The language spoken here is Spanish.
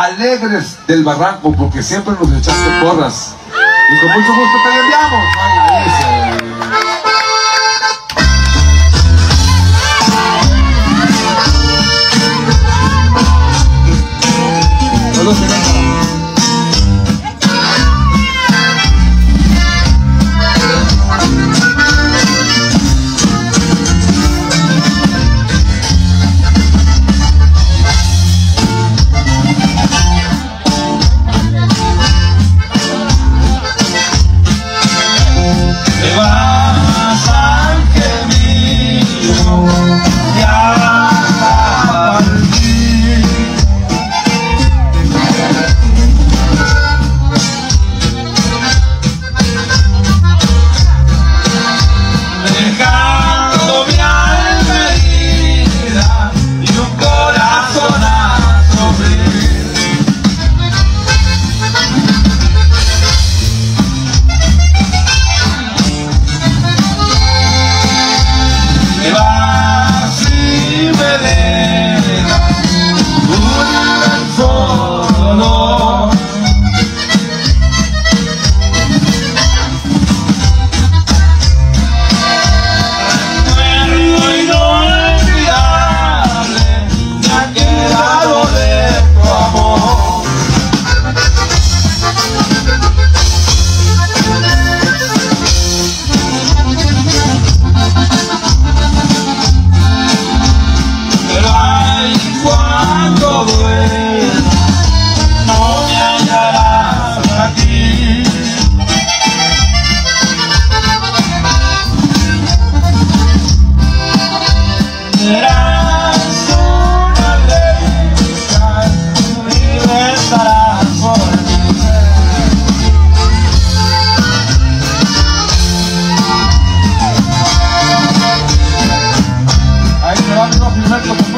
alegres del barranco, porque siempre nos echaste porras. Y con mucho gusto te enviamos. living. 한번